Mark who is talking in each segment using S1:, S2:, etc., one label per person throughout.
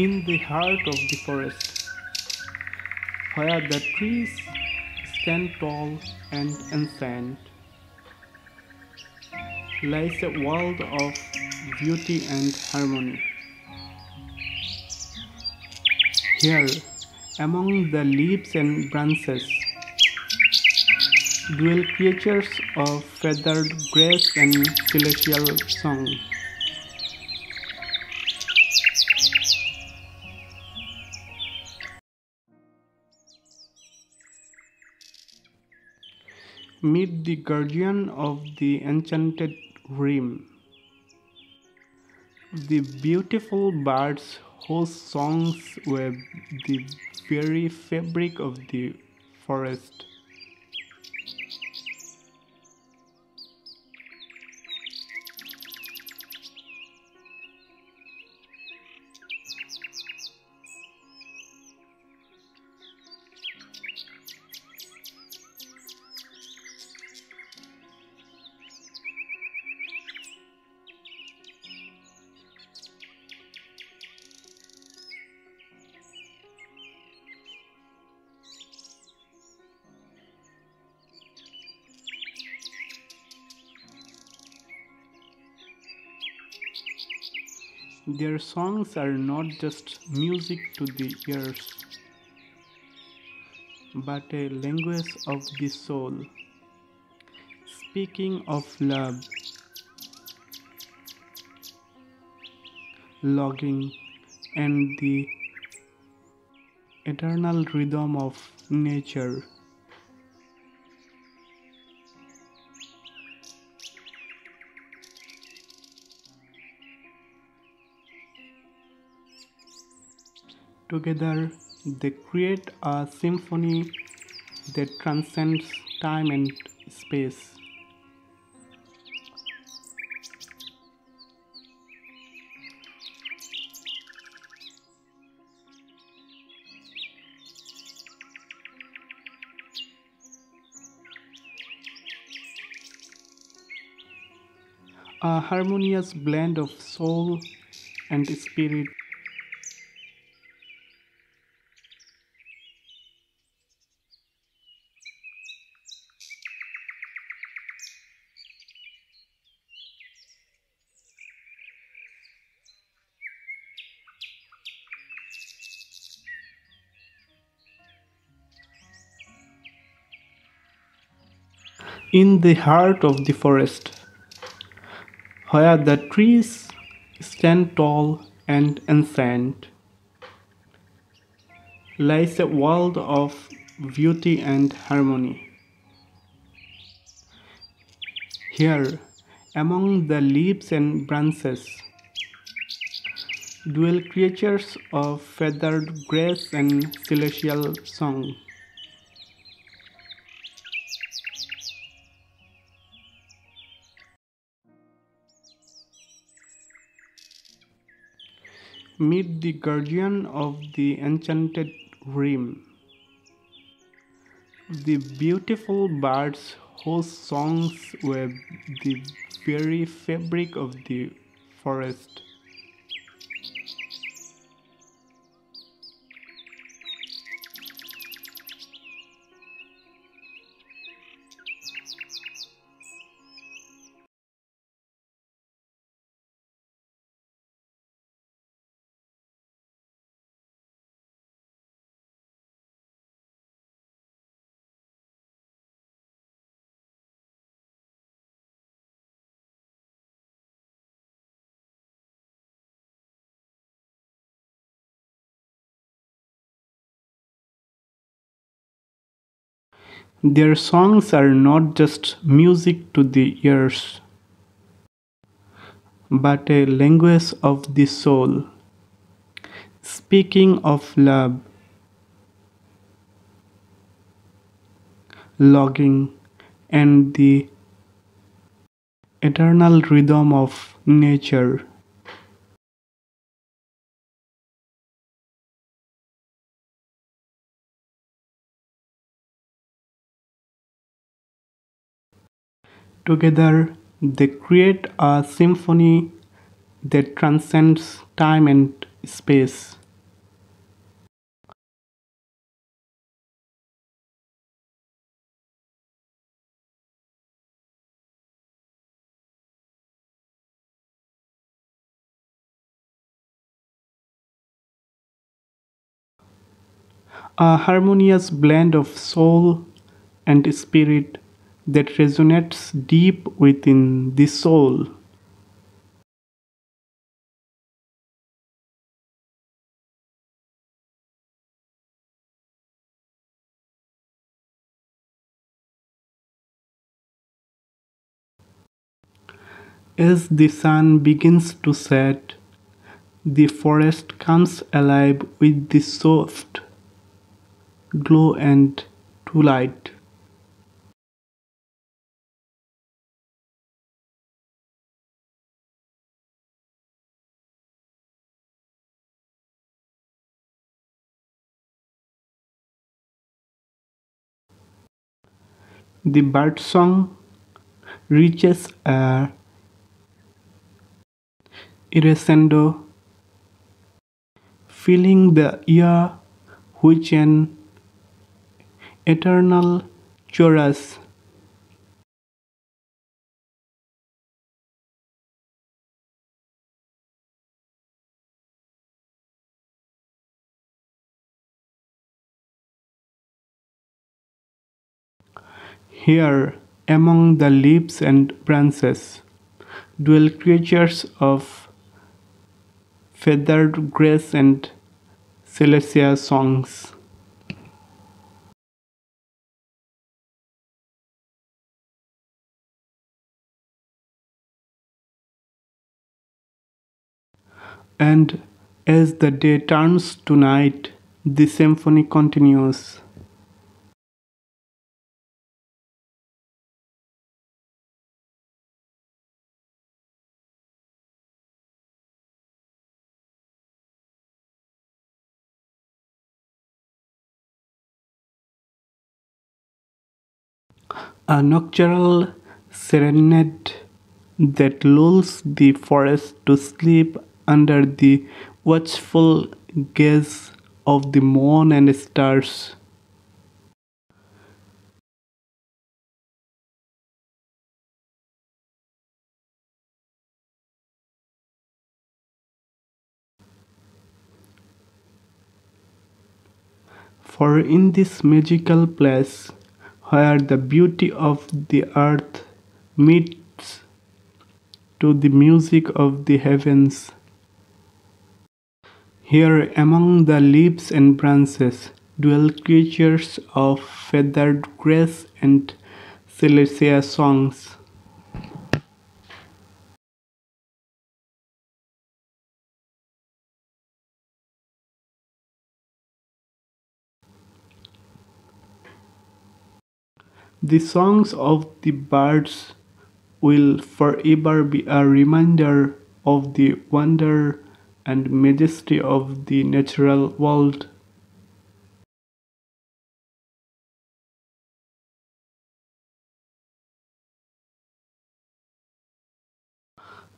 S1: In the heart of the forest, where the trees stand tall and ancient, lies a world of beauty and harmony. Here, among the leaves and branches, dwell creatures of feathered grace and celestial song. Meet the guardian of the enchanted rim. The beautiful birds whose songs were the very fabric of the forest. Their songs are not just music to the ears, but a language of the soul, speaking of love, longing, and the eternal rhythm of nature. Together, they create a symphony that transcends time and space. A harmonious blend of soul and spirit in the heart of the forest, where the trees stand tall and ancient, lies a world of beauty and harmony. Here, among the leaves and branches, dwell creatures of feathered grace and celestial song. Meet the guardian of the enchanted rim. The beautiful birds whose songs were the very fabric of the forest. Their songs are not just music to the ears, but a language of the soul, speaking of love, longing, and the eternal rhythm of nature. Together, they create a symphony that transcends time and space. A harmonious blend of soul and spirit that resonates deep within the soul. As the sun begins to set, the forest comes alive with the soft glow and twilight. The birdsong reaches a crescendo, filling the air which an eternal chorus. Here, among the leaves and branches, dwell creatures of feathered grace and celestial songs. And as the day turns to night, the symphony continues. A nocturnal serenade that lulls the forest to sleep under the watchful gaze of the moon and stars. For in this magical place, where the beauty of the earth meets to the music of the heavens, here among the leaves and branches dwell creatures of feathered grace and celestial songs. The songs of the birds will forever be a reminder of the wonder and majesty of the natural world.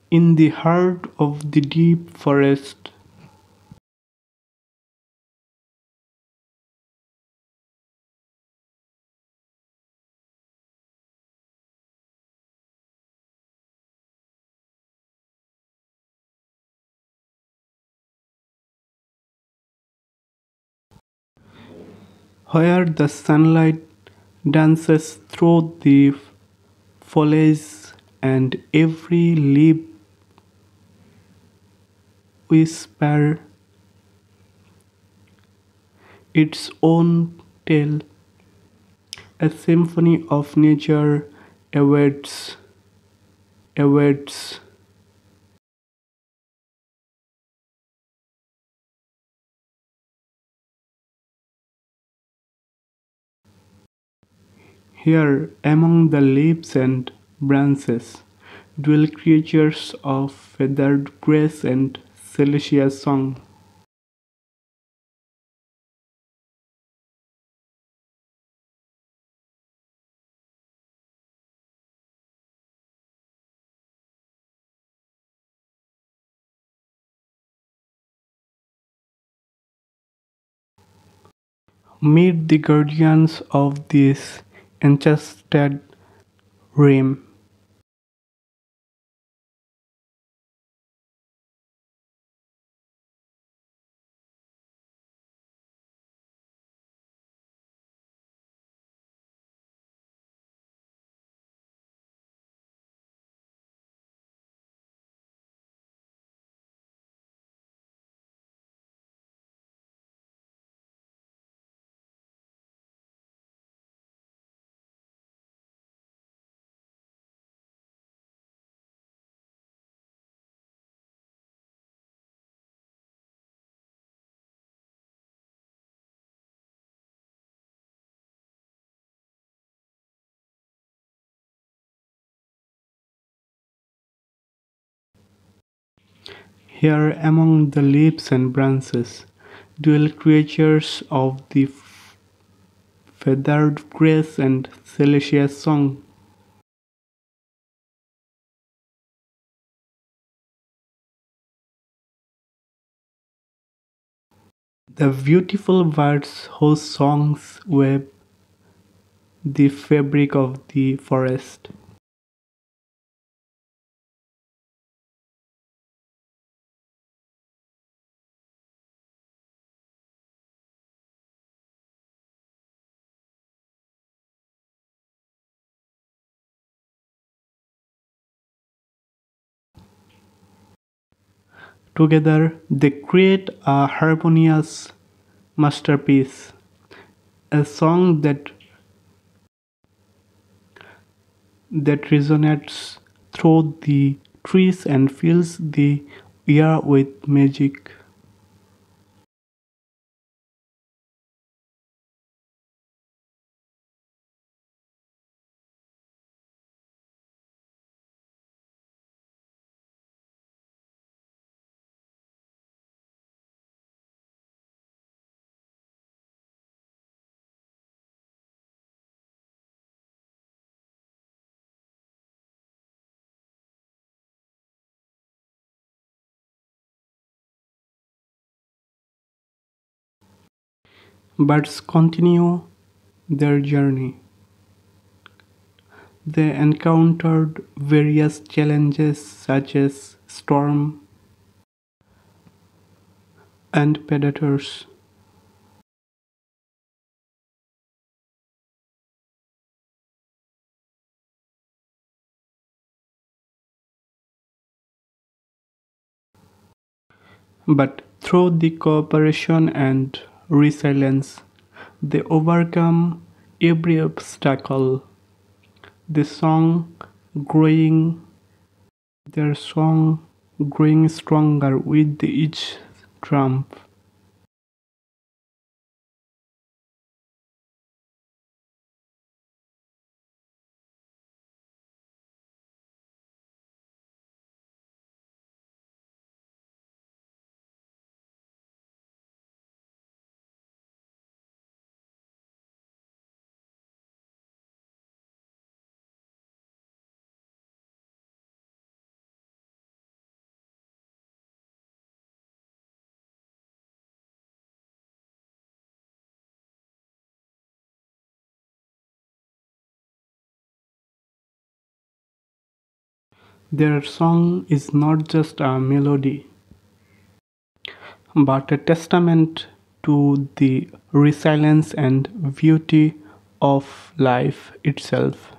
S1: In the heart of the deep forest, where the sunlight dances through the foliage and every leaf whisper its own tale. A symphony of nature awaits, awaits. Here, among the leaves and branches, dwell creatures of feathered grace and celestial song. Meet the guardians of this enchanted realm. Here among the leaves and branches dwell creatures of the feathered grace and celestial song. The beautiful birds whose songs weave the fabric of the forest. Together, they create a harmonious masterpiece, a song that that resonates through the trees and fills the air with magic. Birds continue their journey. They encountered various challenges such as storm and predators. But through the cooperation and resilience, they overcome every obstacle. The song growing, their song growing stronger with each triumph. Their song is not just a melody, but a testament to the resilience and beauty of life itself.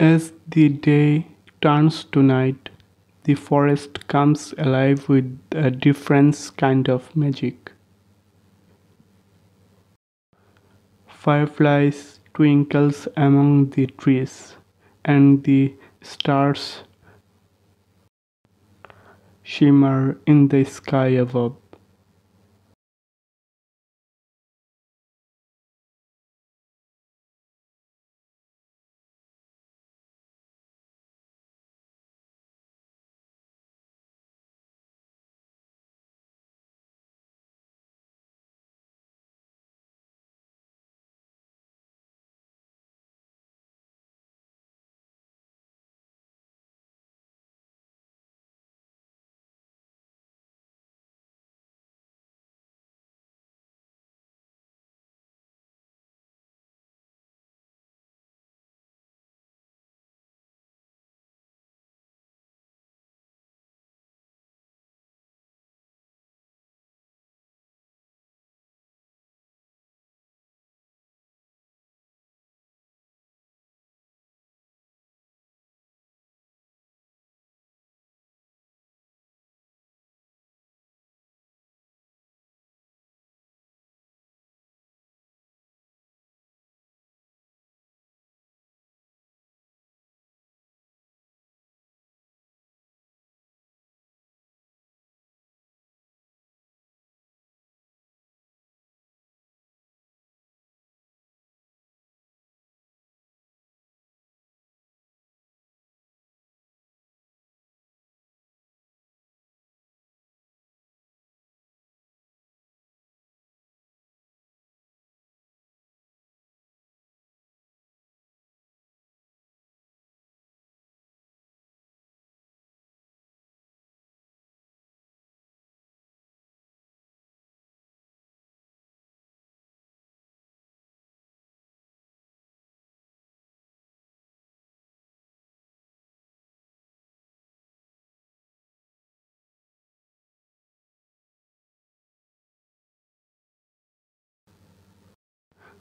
S1: As the day turns to night, the forest comes alive with a different kind of magic. Fireflies twinkles among the trees, and the stars shimmer in the sky above.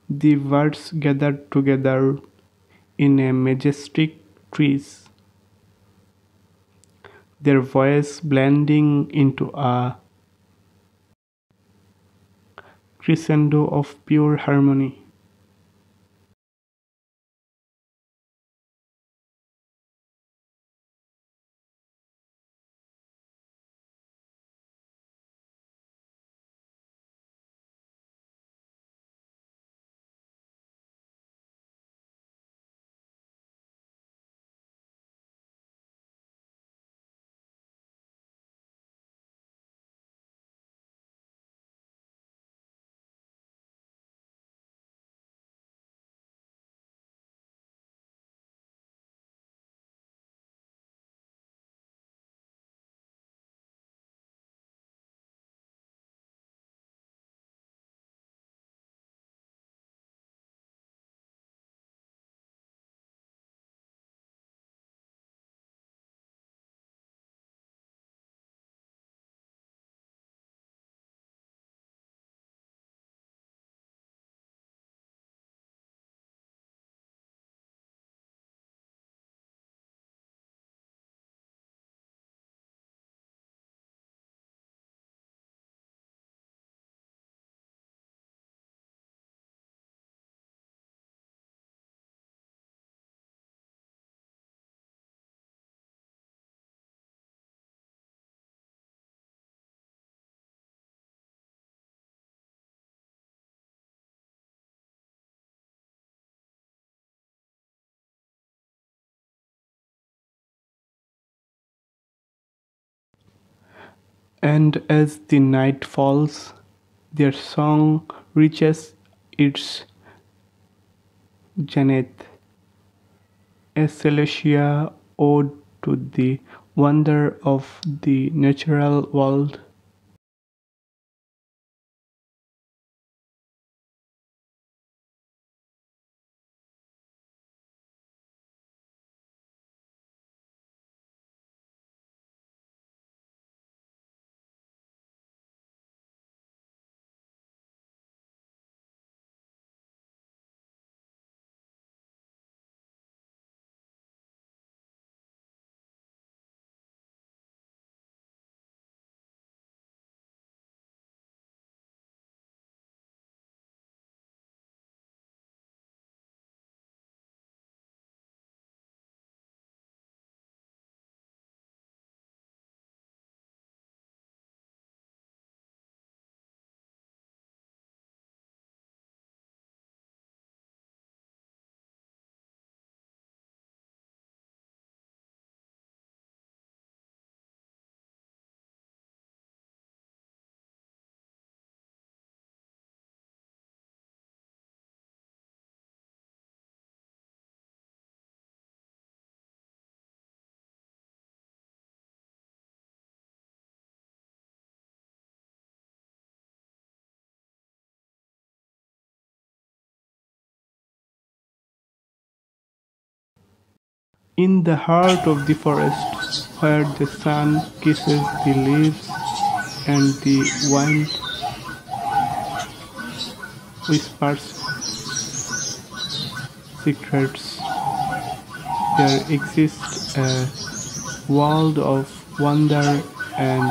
S1: The birds gathered together in a majestic trees, their voice blending into a crescendo of pure harmony. And as the night falls, their song reaches its zenith, a celestial ode to the wonder of the natural world. In the heart of the forest, where the sun kisses the leaves and the wind whispers secrets, there exists a world of wonder and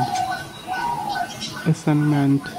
S1: astonishment.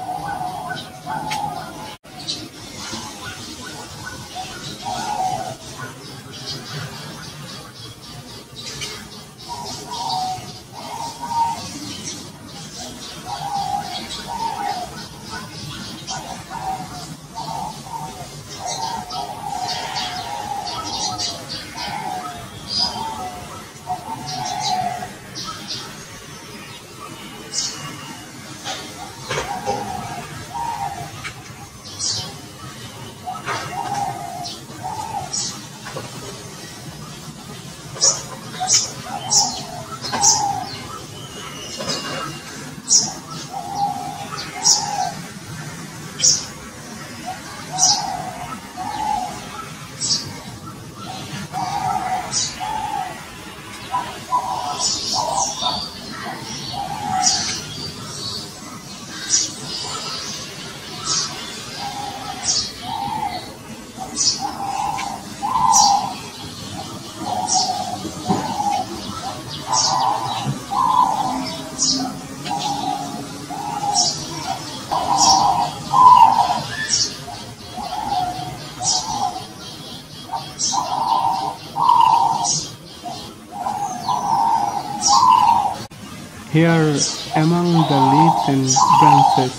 S1: Here among the leaves and branches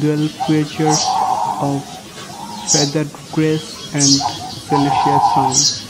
S1: dwell creatures of feathered grace and celestial song.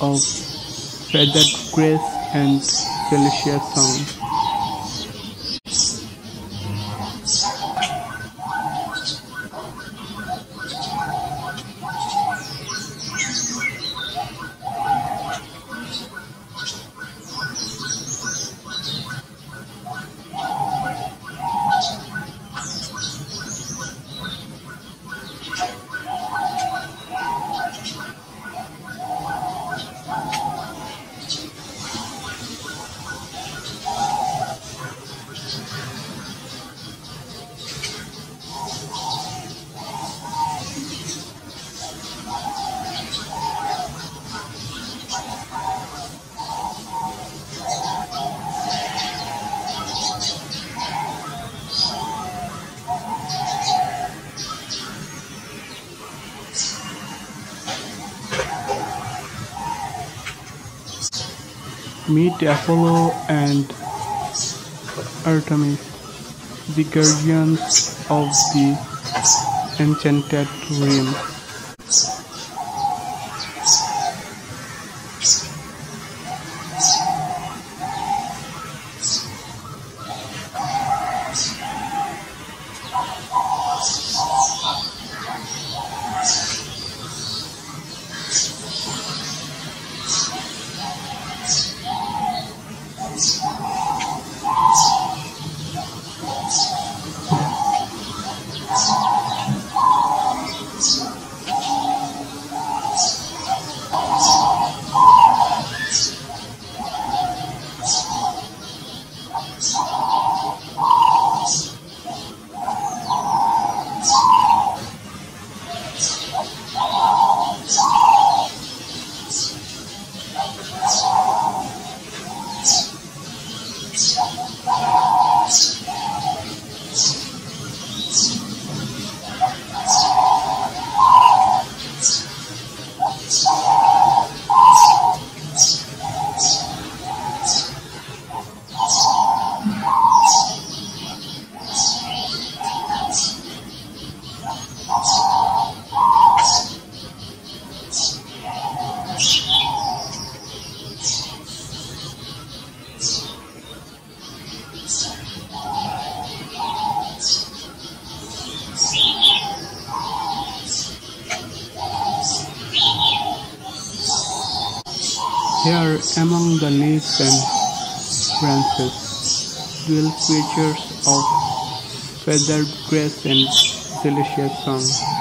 S1: Of feathered grace and delicious song. Meet Apollo and Artemis, the guardians of the enchanted realm. Here among the leaves and branches dwell creatures of feathered grace and delicious song.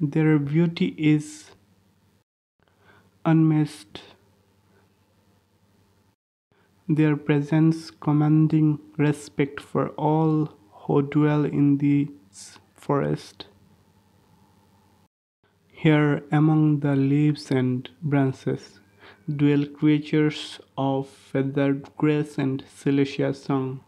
S1: Their beauty is unmatched, their presence commanding respect for all who dwell in this forest. Here, among the leaves and branches, dwell creatures of feathered grace and celestial song.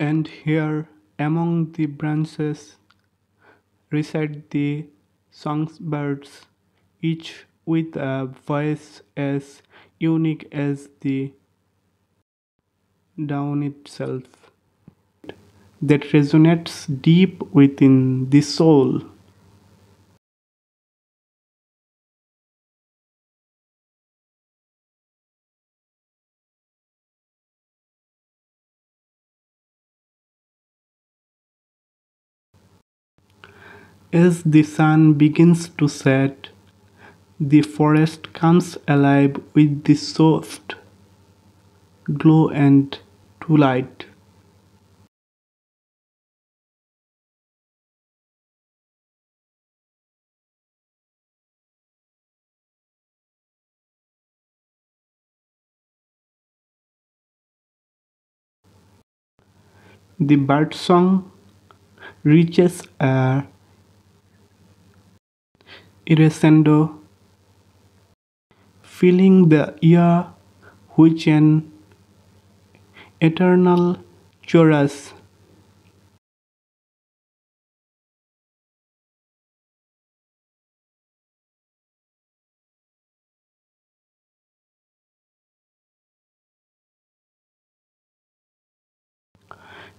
S1: And here, among the branches, reside the songbirds, each with a voice as unique as the dawn itself, that resonates deep within the soul. As the sun begins to set, the forest comes alive with the soft glow and twilight. The bird song reaches a irascible, filling the air with an eternal chorus.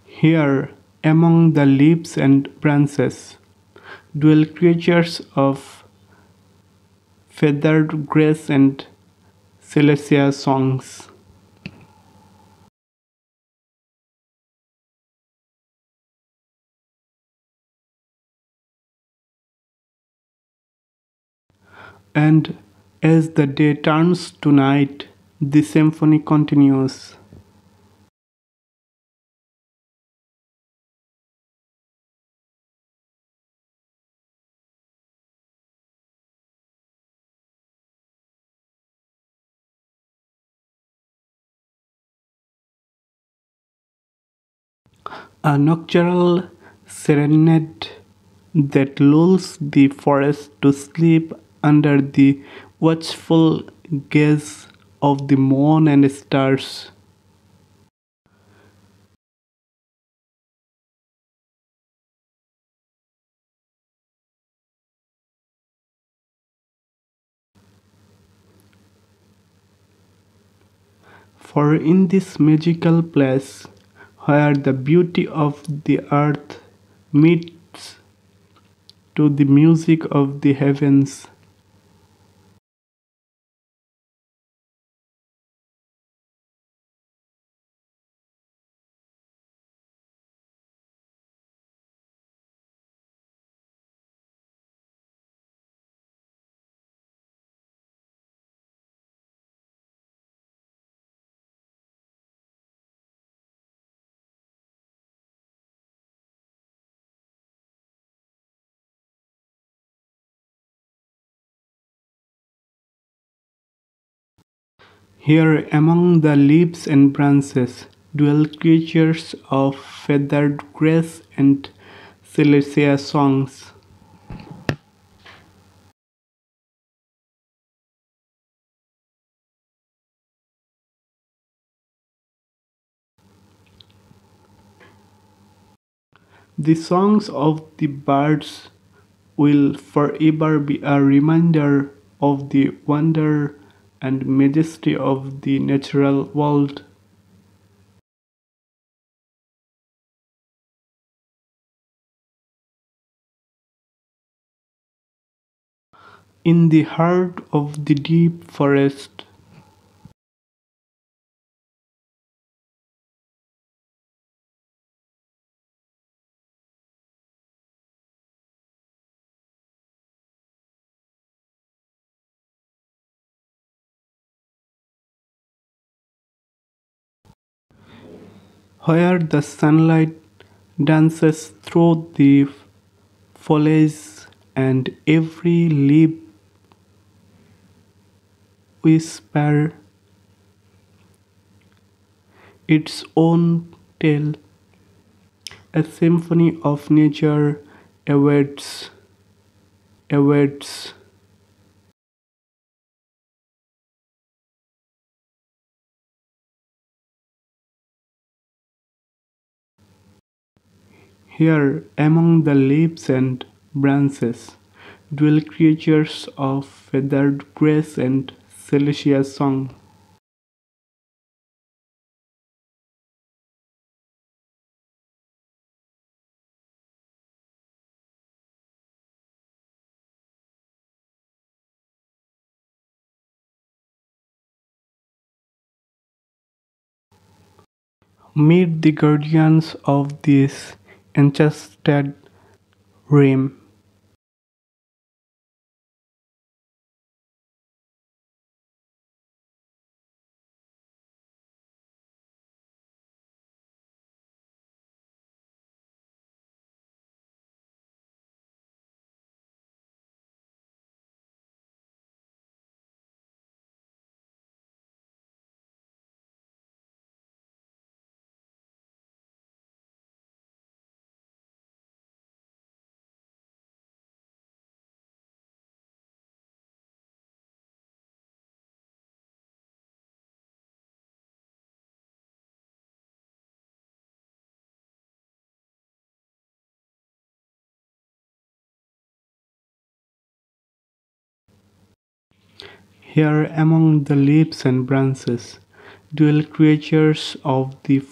S1: Here, among the leaves and branches, dwell creatures of feathered grace and celestial songs. And as the day turns to night, the symphony continues. A nocturnal serenade that lulls the forest to sleep under the watchful gaze of the moon and stars. For in this magical place, where the beauty of the earth meets to the music of the heavens, Here among the leaves and branches dwell creatures of feathered grace and celestial songs. The songs of the birds will forever be a reminder of the wonder and majesty of the natural world. In the heart of the deep forest, where the sunlight dances through the foliage and every leaf whisper its own tale. A symphony of nature awaits, awaits. Here, among the leaves and branches, dwell creatures of feathered grace and celestial song. Meet the guardians of this enchanted realm. Here among the leaves and branches dwell creatures of the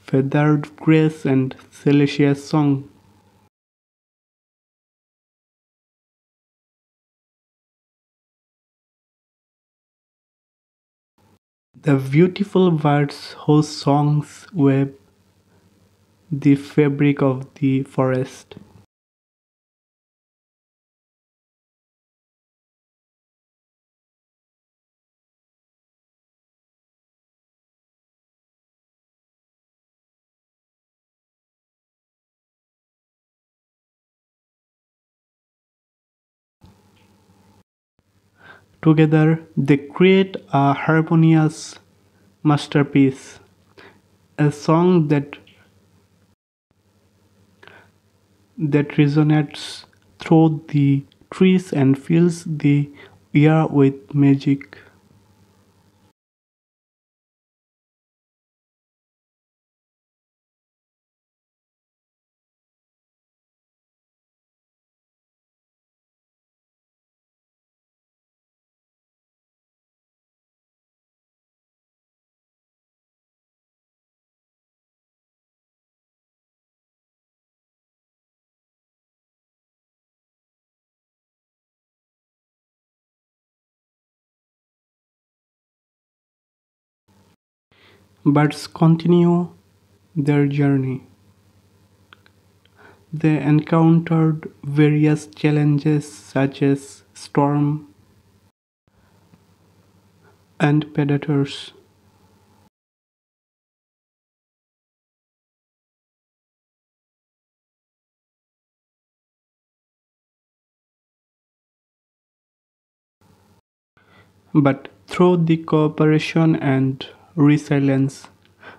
S1: feathered grace and celestial song. The beautiful birds whose songs wave the fabric of the forest. Together, they create a harmonious masterpiece, a song that that resonates through the trees and fills the air with magic. Birds continue their journey. They encountered various challenges such as storm and predators. But through the cooperation and resilience,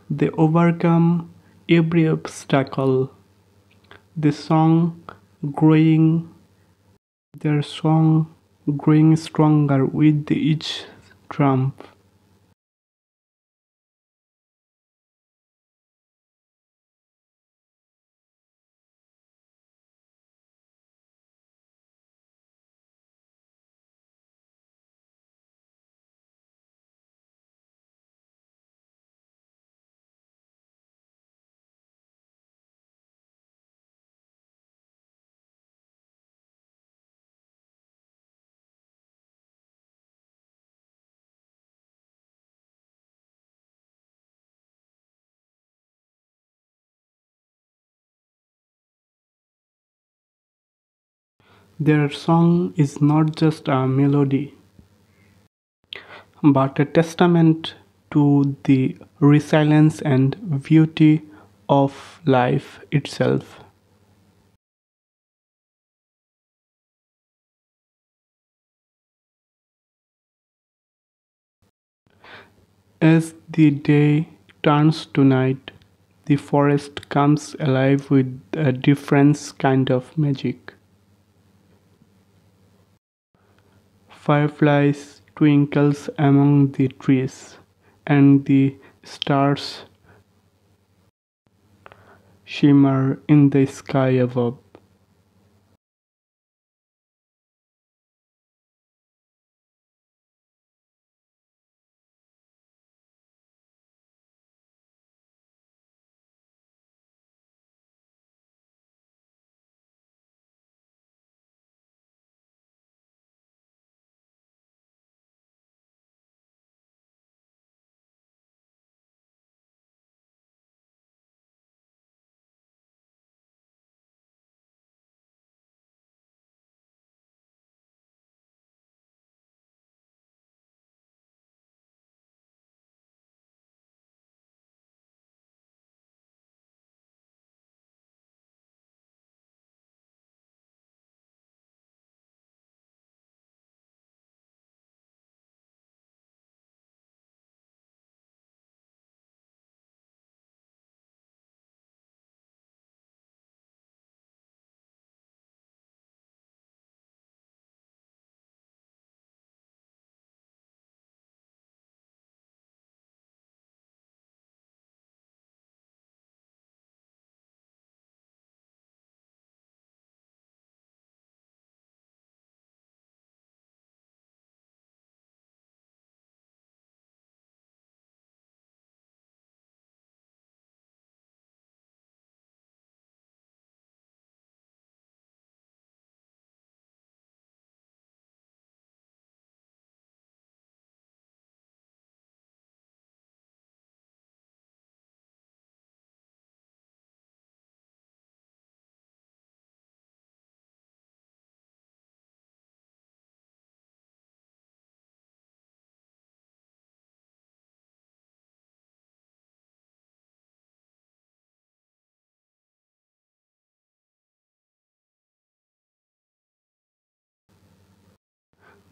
S1: they overcome every obstacle. The song growing, their song growing stronger with each trump. Their song is not just a melody, but a testament to the resilience and beauty of life itself. As the day turns to night, the forest comes alive with a different kind of magic. Fireflies twinkles among the trees, and the stars shimmer in the sky above.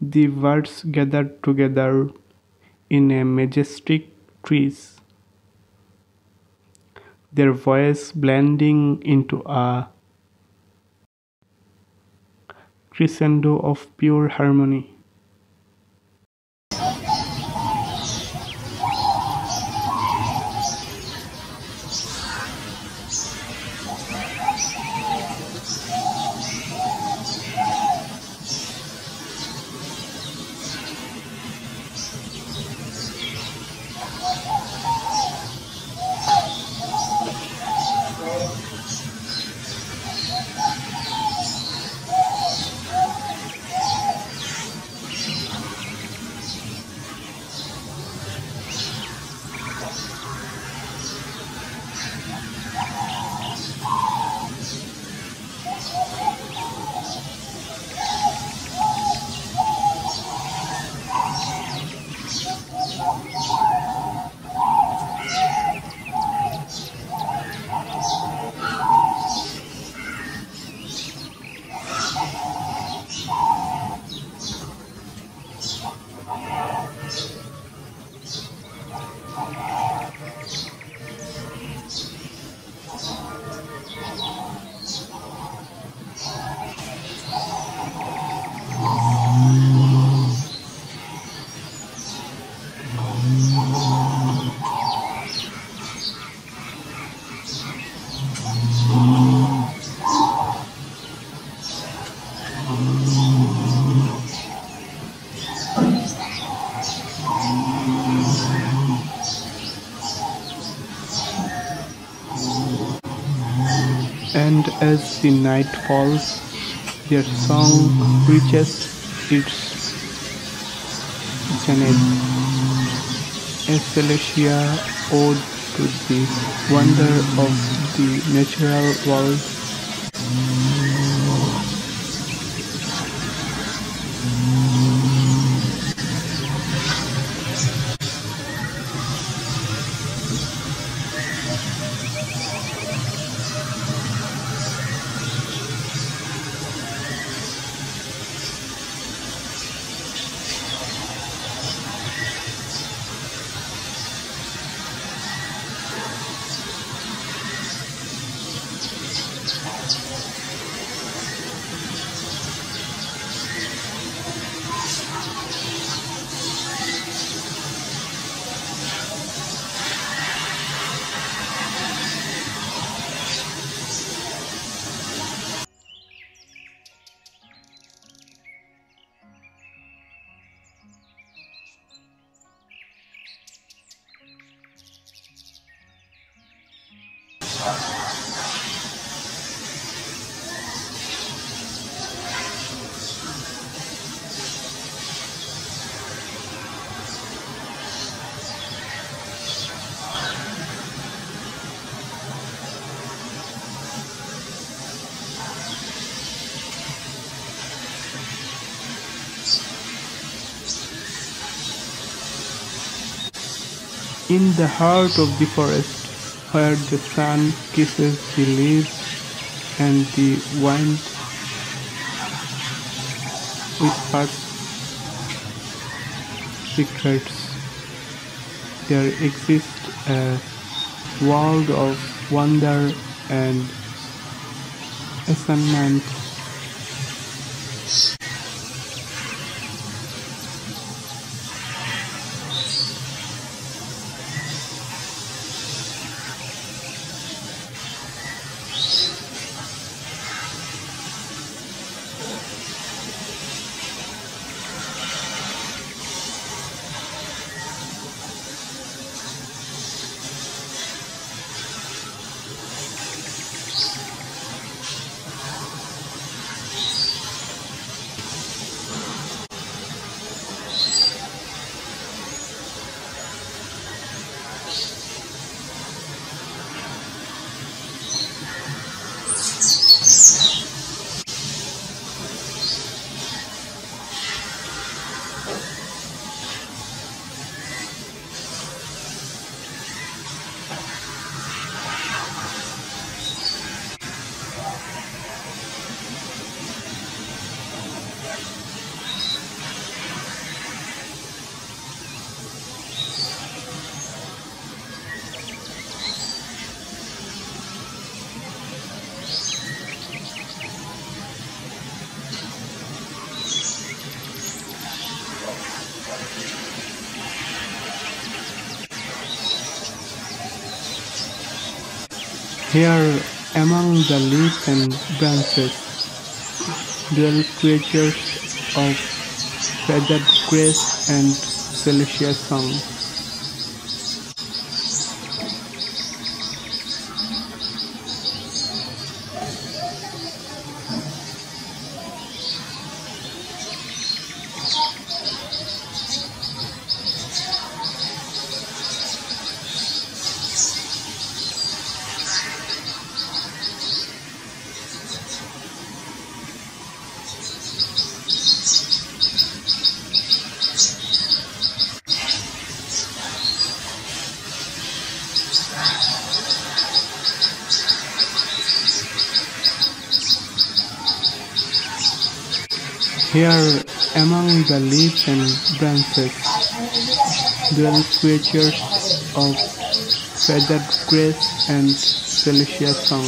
S1: The birds gathered together in a majestic trees, their voice blending into a crescendo of pure harmony. The night falls, their song reaches its zenith. A celestial ode to the wonder of the natural world. In the heart of the forest, where the sun kisses the leaves and the wind whispers secrets, there exists a world of wonder and astonishment. Here among the leaves and branches dwell creatures of feathered grace and celestial song. Branches dwell creatures of feathered grace and celestial song.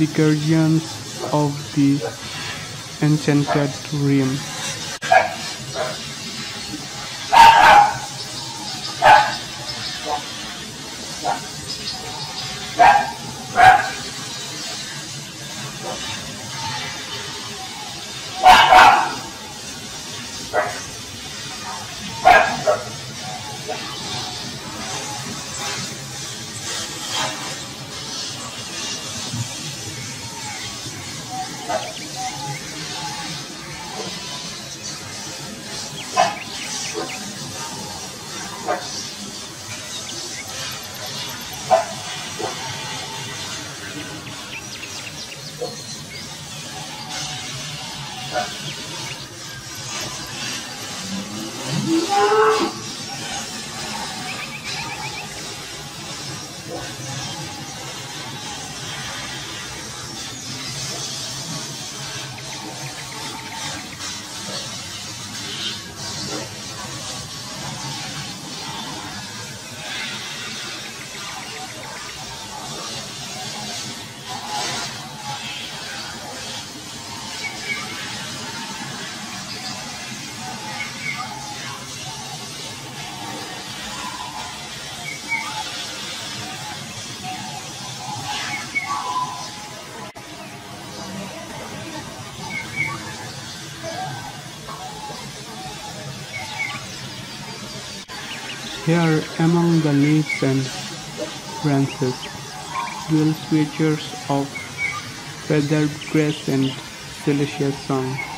S1: The guardians of the enchanted realm. Creatures of feathered grace and celestial song.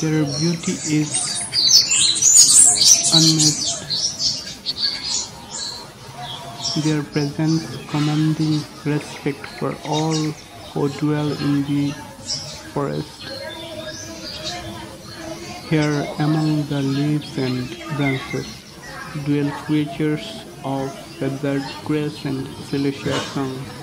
S1: Their beauty is unmatched. Their presence commanding respect for all who dwell in the forest. Here among the leaves and branches dwell creatures of feathered grace and celestial song.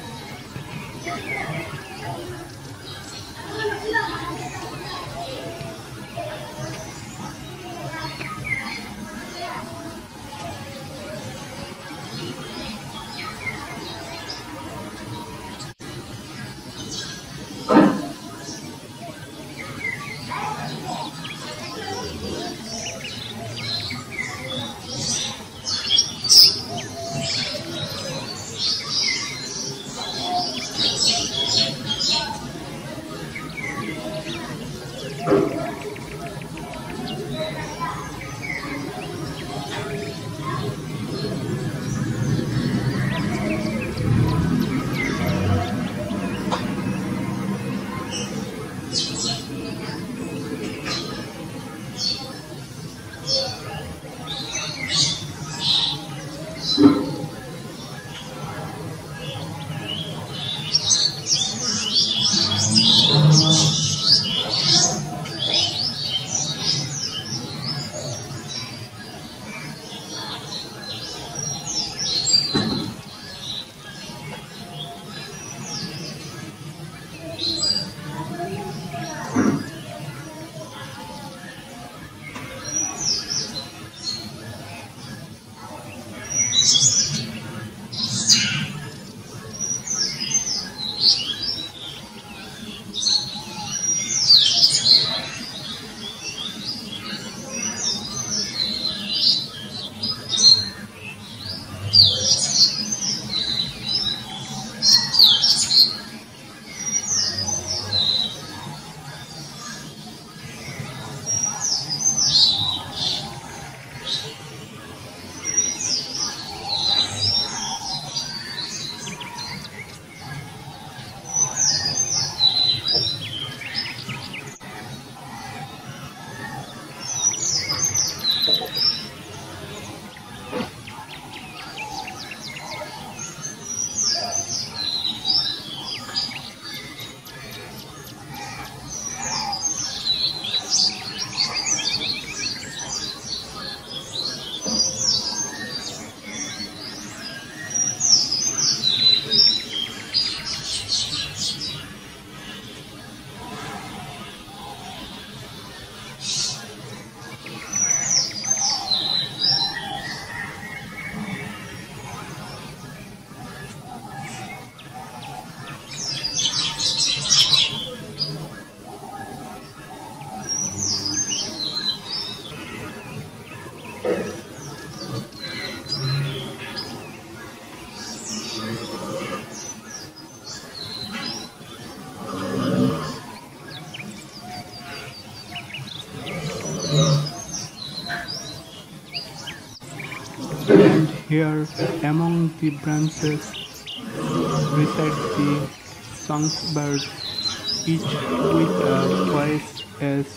S1: Here among the branches reside the songbirds, each with a voice as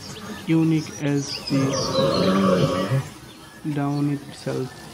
S1: unique as the down itself.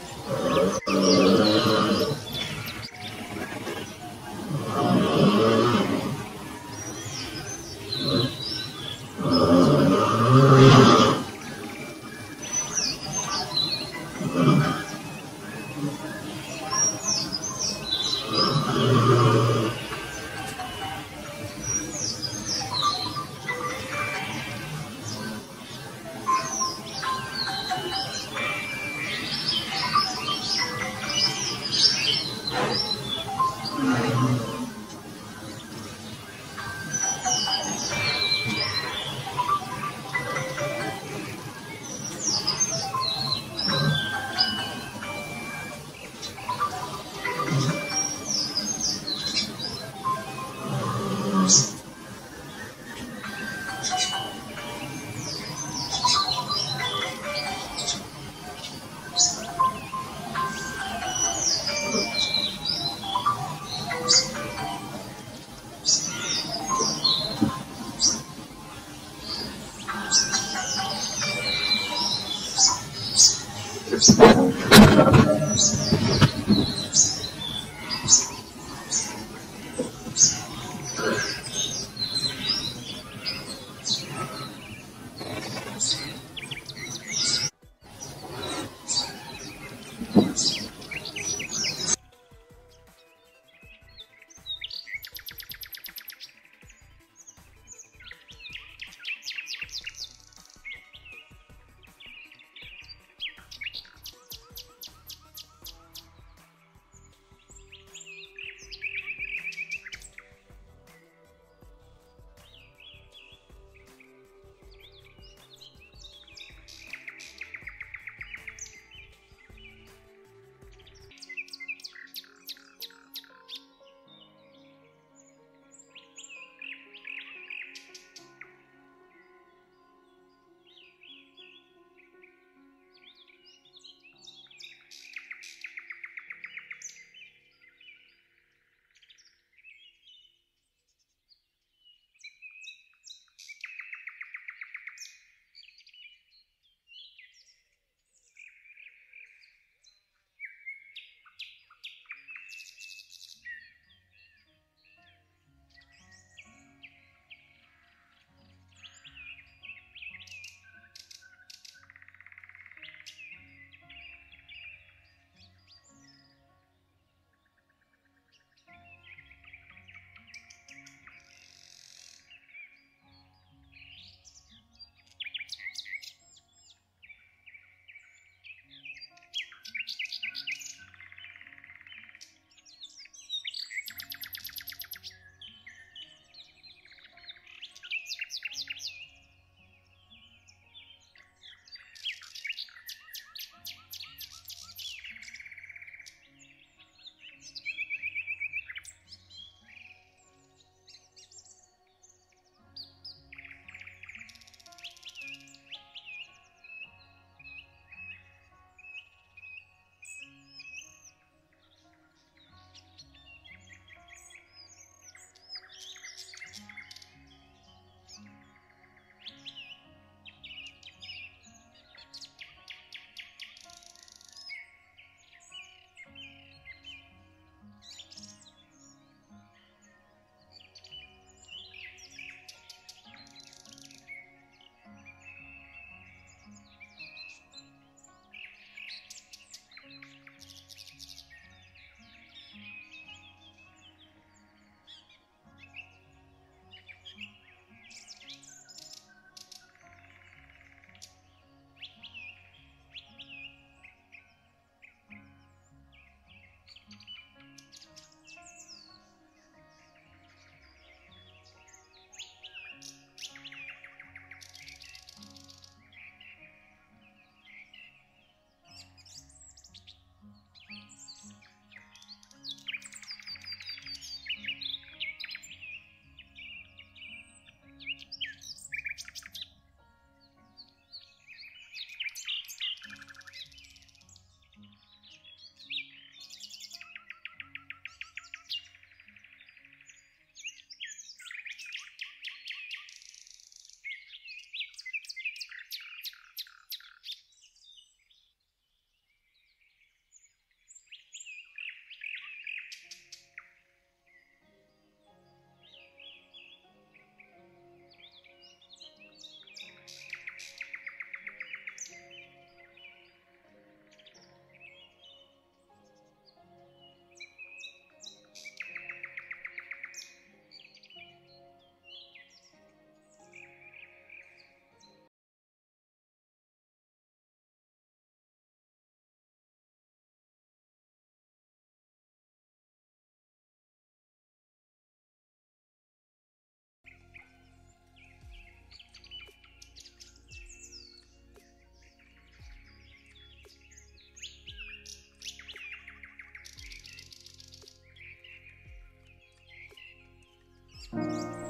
S1: Música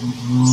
S1: Mm-hmm.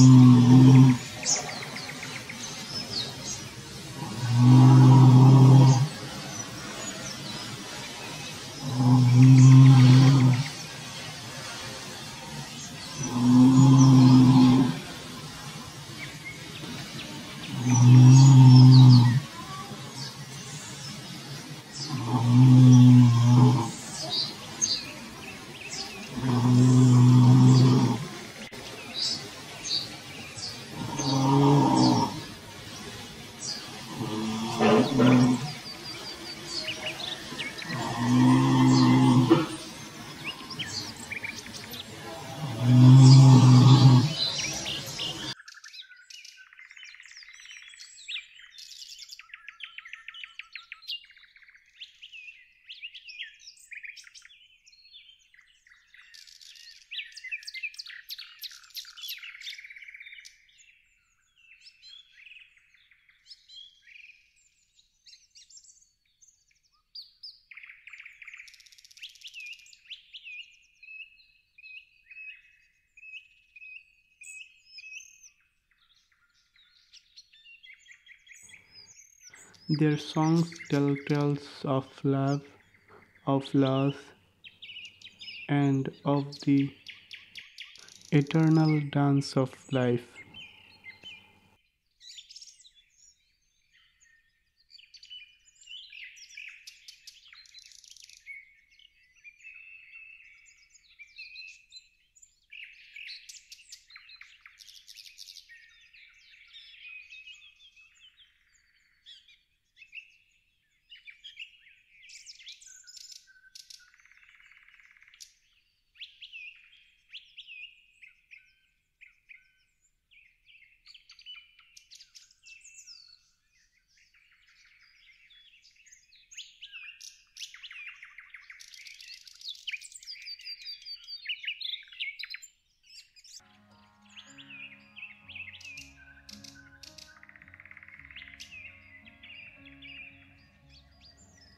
S1: Their songs tell tales of love, of loss, and of the eternal dance of life.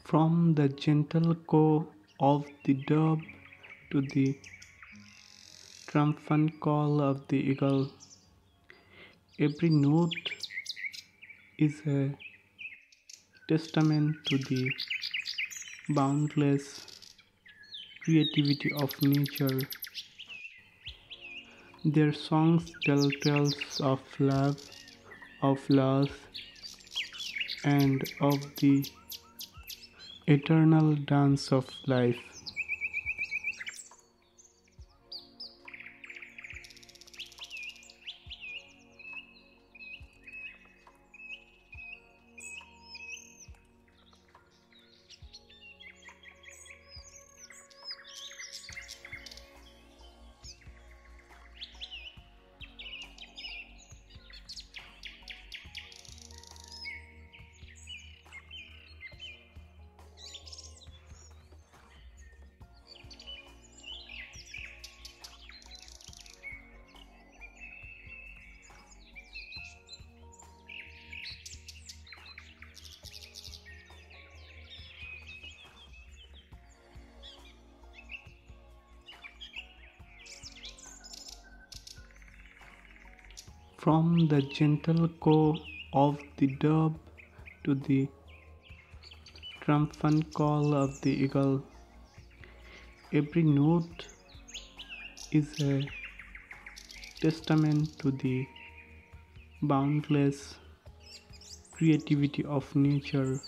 S1: From the gentle coo of the dove to the triumphant call of the eagle, every note is a testament to the boundless creativity of nature. Their songs tell tales of love, of loss, and of the eternal dance of life. The gentle coo of the dove to the triumphant call of the eagle, every note is a testament to the boundless creativity of nature.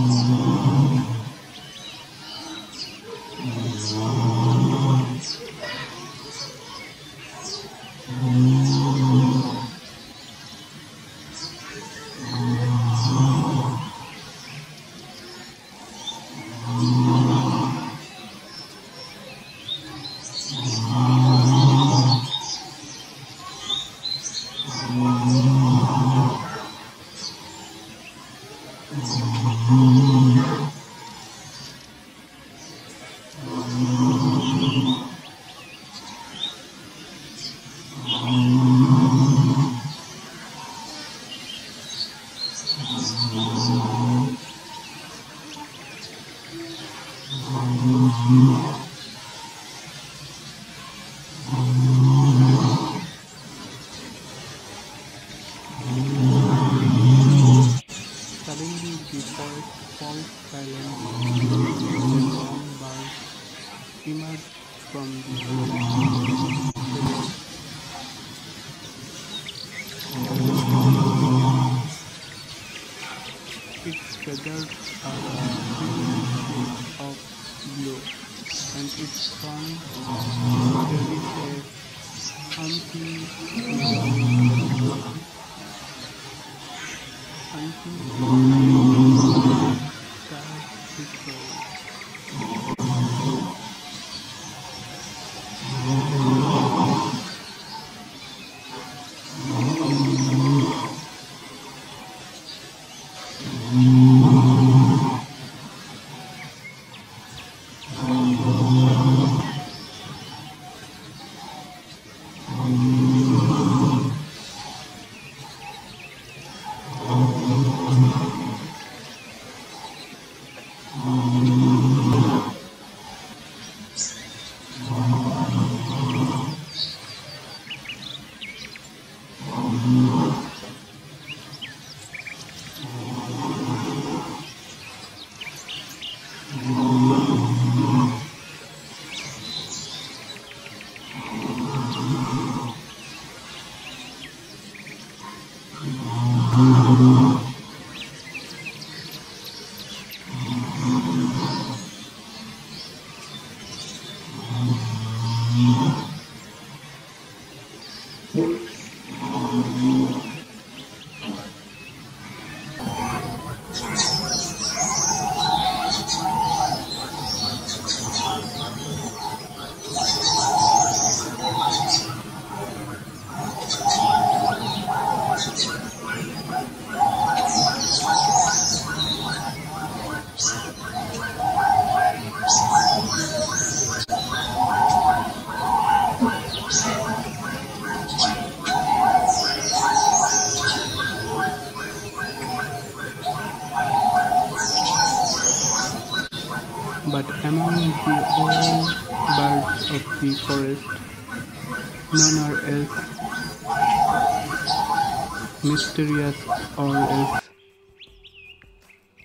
S1: Música forest, none are as mysterious or as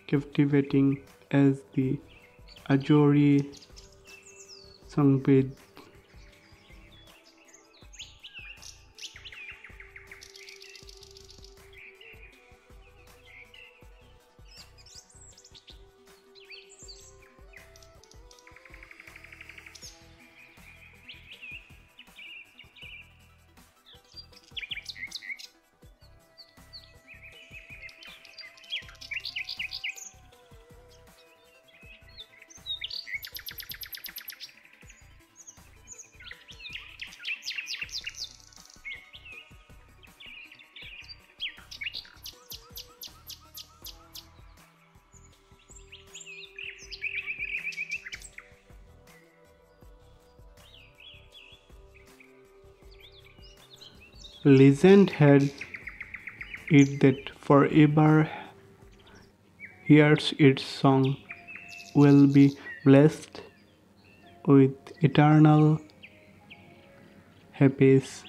S1: captivating as the Ajori songbird. Legend has it that forever hears its song will be blessed with eternal happiness.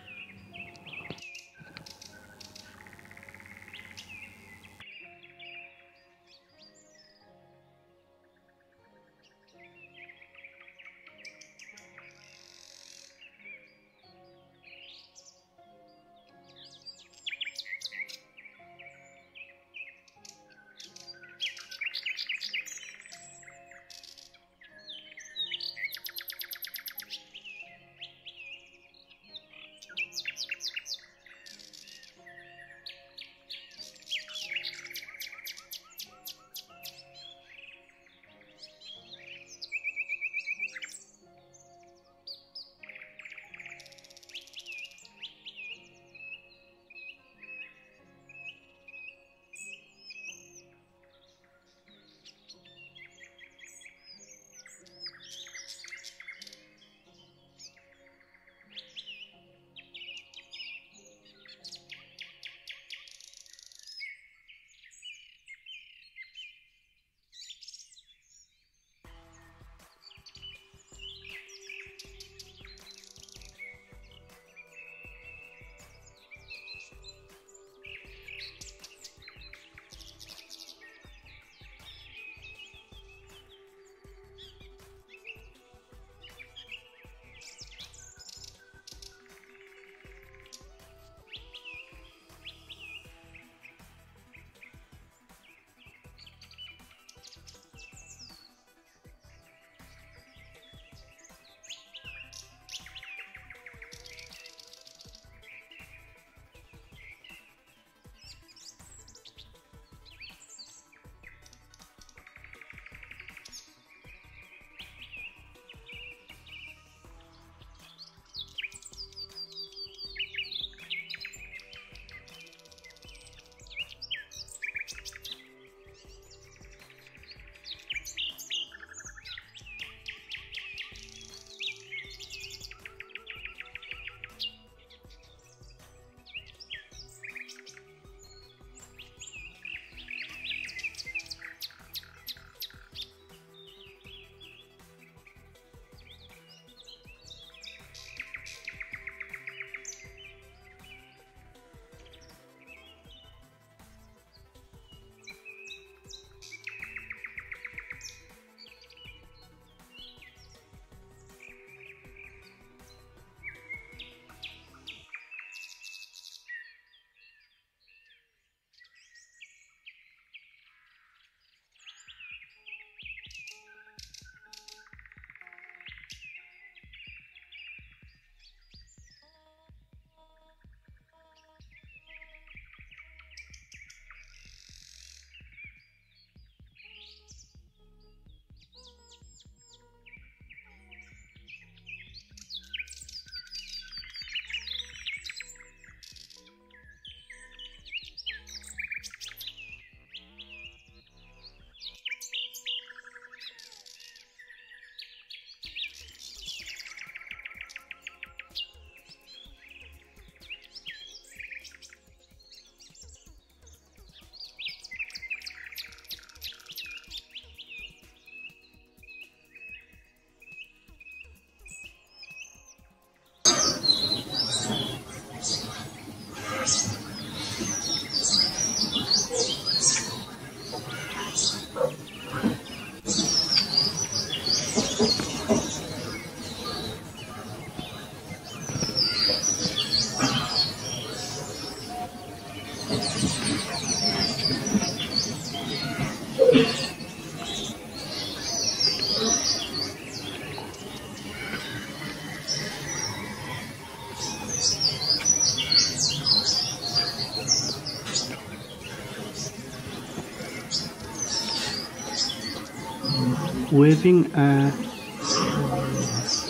S1: Weaving a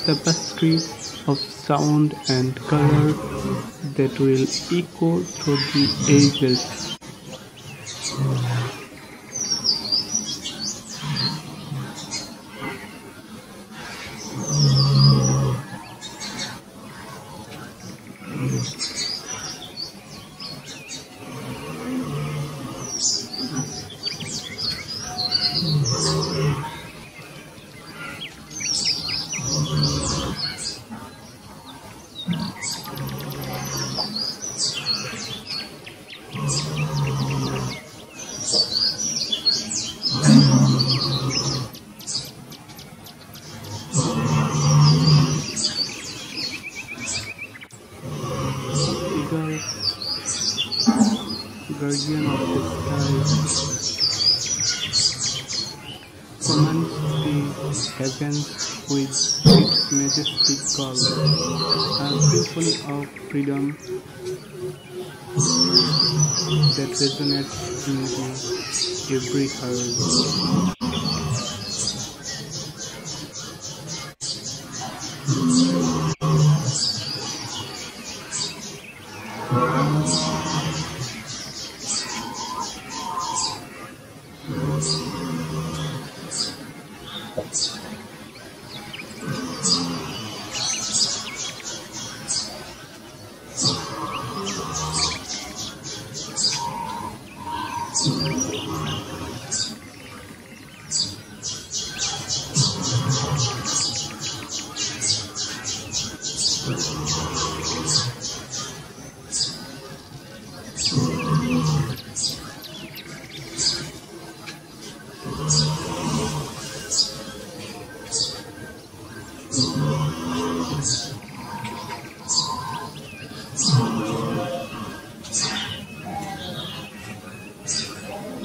S1: tapestry of sound and color that will echo through the ages. The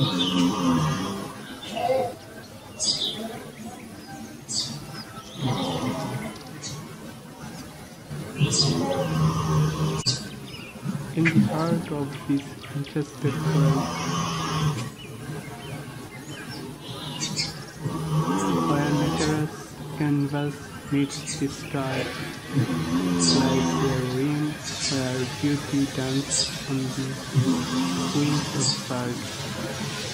S1: In the heart of this enchanted world, where nature's canvas meets the sky, like a ring where beauty dances on the wings of birds. Thank you.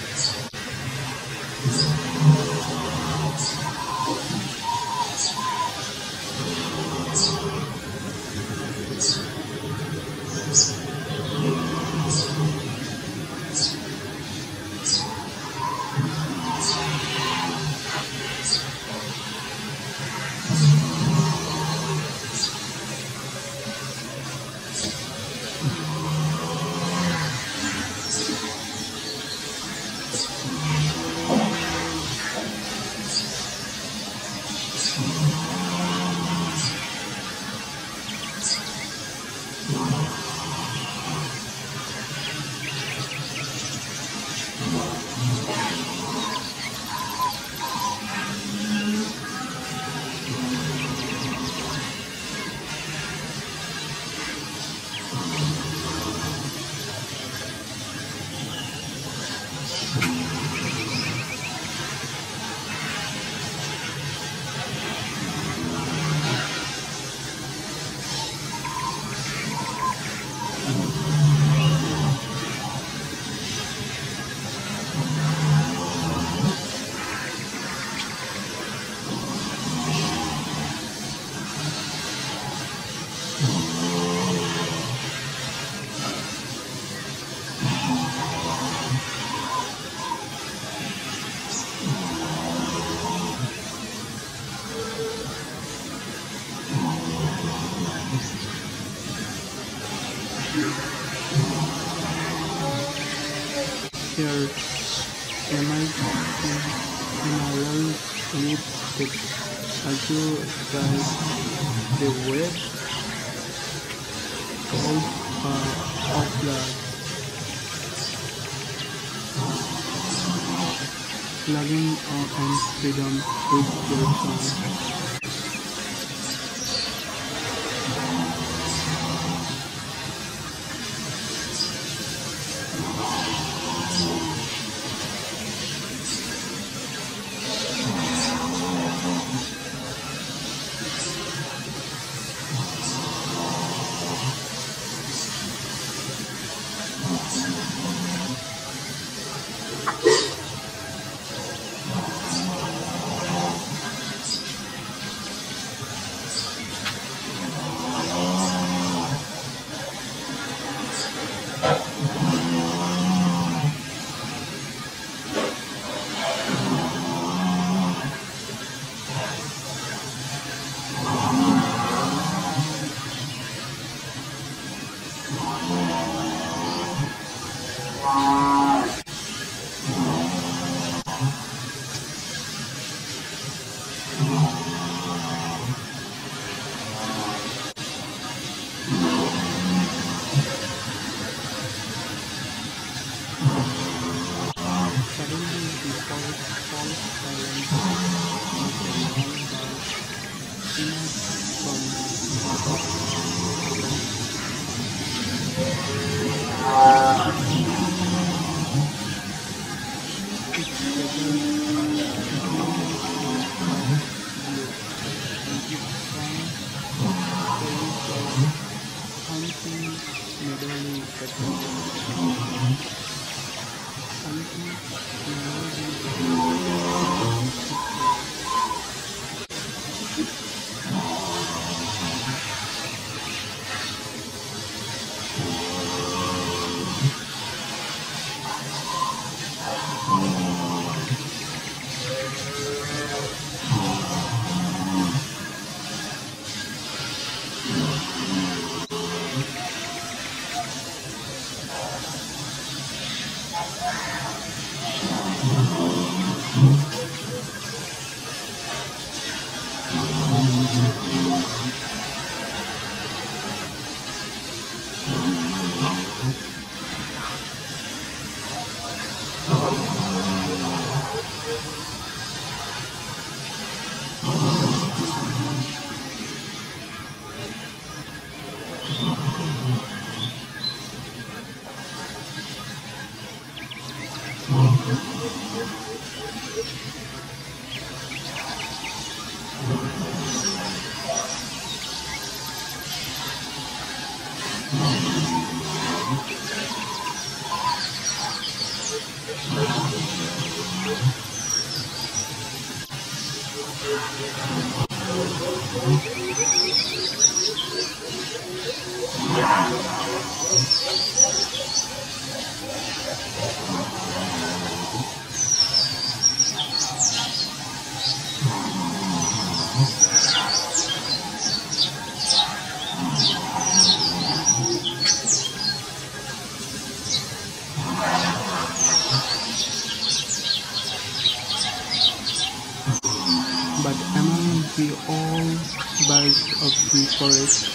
S1: Forest,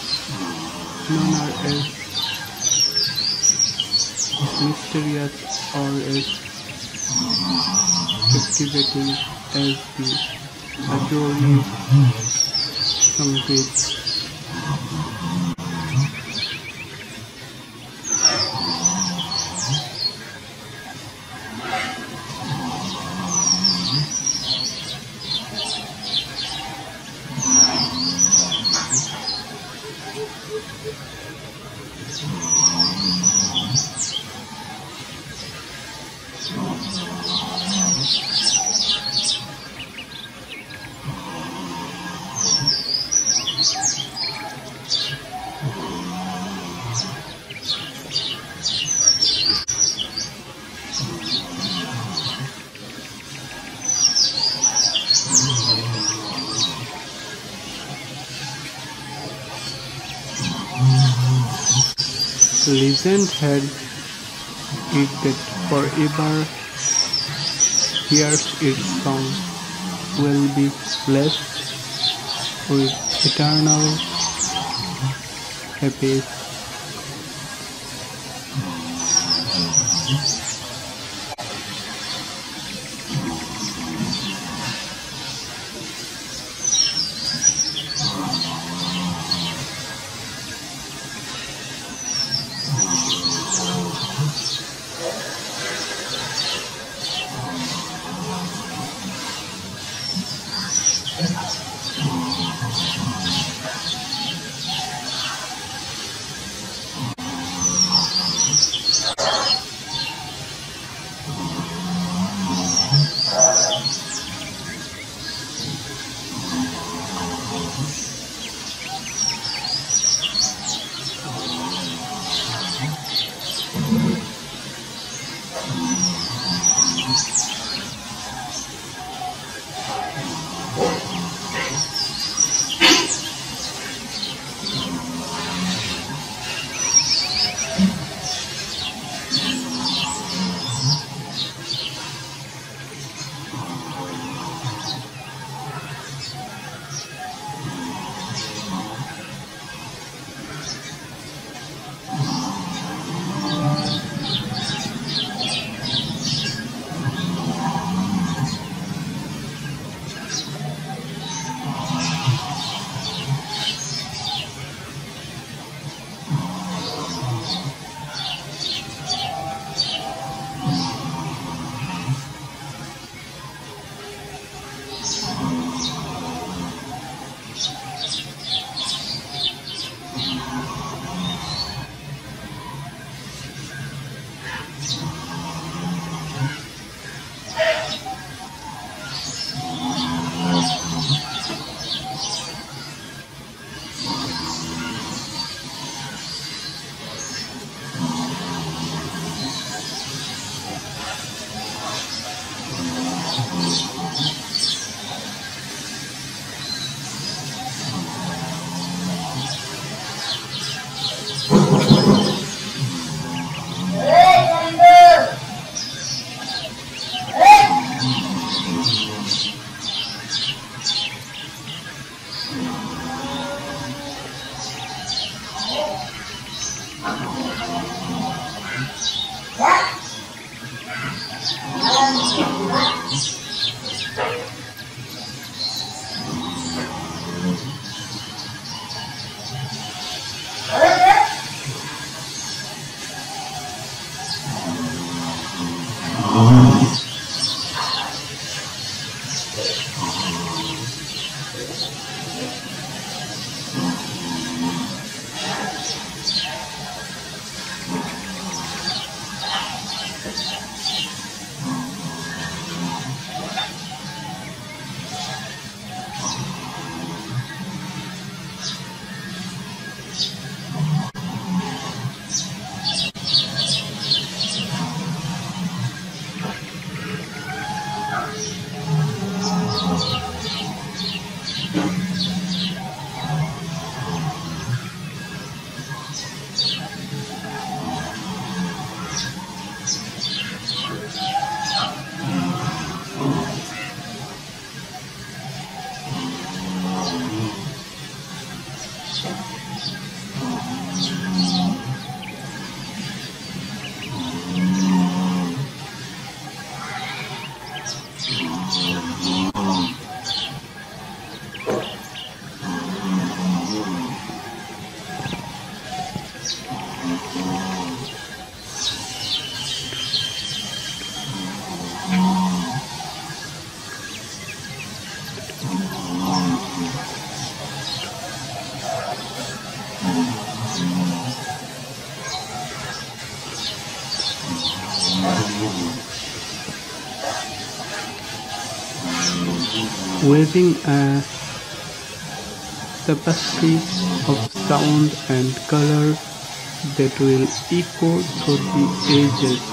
S1: are as mysterious or as captivating as the Ajori Sangit. Legend whoever hears its song will be blessed with eternal happiness. waving uh, a tapestry of sound and color that will echo through the ages.